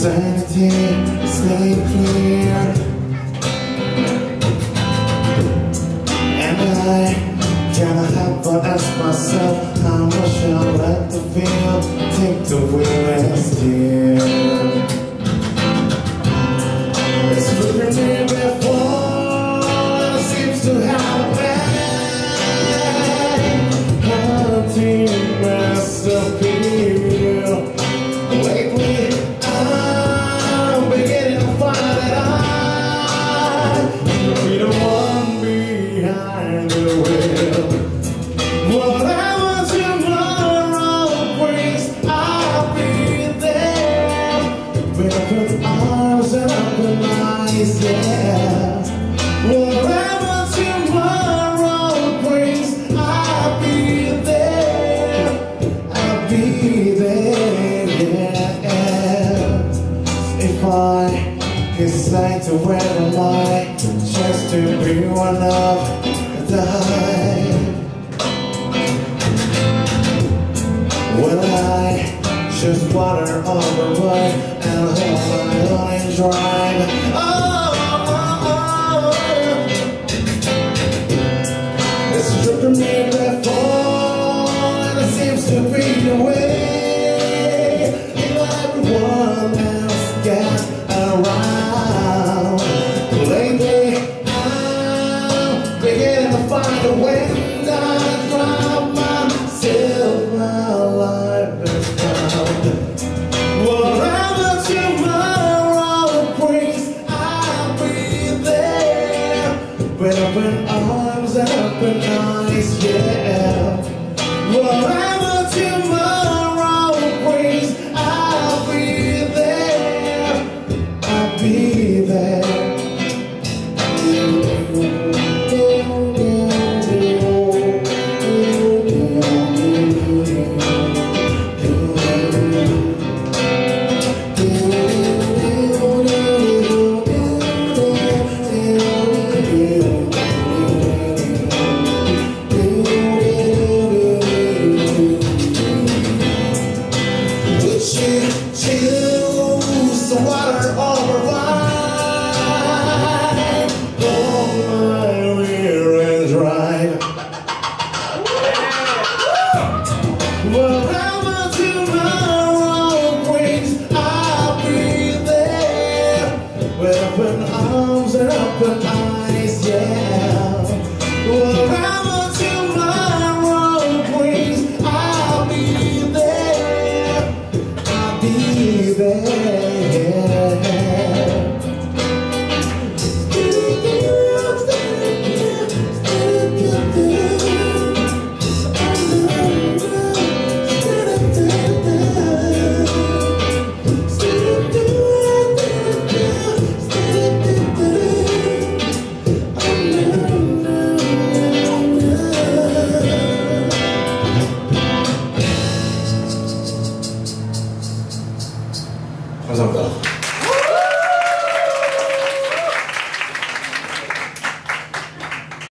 sanity stay clear. And I cannot help but ask myself How much I'll let the feel? Take the wheel and steer. It's driven decide to wear my just to be one of the Will I just water over wood and hold my? Oh, oh, beginning to find a way to drive myself. My life is found. Whatever tomorrow brings, I'll be there. With open arms and open eyes, yeah. Whatever tomorrow open arms and open eyes. ございます